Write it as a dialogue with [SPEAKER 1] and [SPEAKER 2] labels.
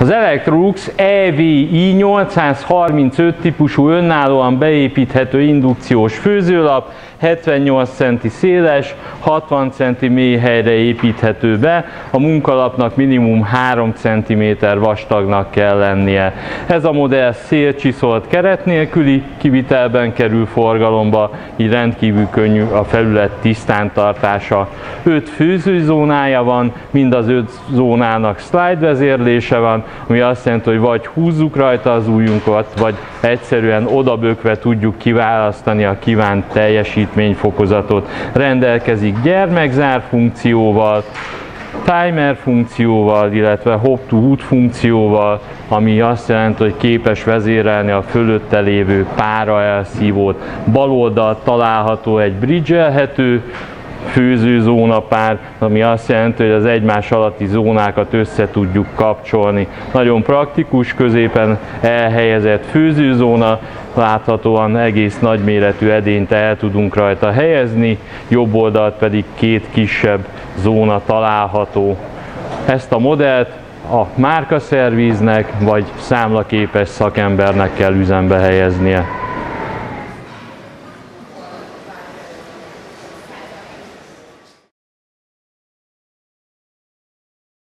[SPEAKER 1] Az Electrolux EVI 835 típusú önállóan beépíthető indukciós főzőlap 78 cm széles, 60 cm mély helyre építhető be, a munkalapnak minimum 3 cm vastagnak kell lennie. Ez a modell szélcsiszolt keret nélküli kivitelben kerül forgalomba, így rendkívül könnyű a felület tisztántartása. 5 főzőzónája van, mind az 5 zónának slide vezérlése van, ami azt jelenti, hogy vagy húzzuk rajta az ujjunkat, vagy egyszerűen odabökve tudjuk kiválasztani a kívánt teljesítményfokozatot. Rendelkezik gyermekzár funkcióval, timer funkcióval, illetve hop to hood funkcióval, ami azt jelenti, hogy képes vezérelni a fölötte lévő pára elszívót. Bal oldalt található egy bridgelhető főzőzónapár, ami azt jelenti, hogy az egymás alatti zónákat össze tudjuk kapcsolni. Nagyon praktikus, középen elhelyezett főzőzóna, láthatóan egész nagyméretű edényt el tudunk rajta helyezni, jobb oldalt pedig két kisebb zóna található. Ezt a modellt a márkaszervíznek vagy számlaképes szakembernek kell üzembe helyeznie.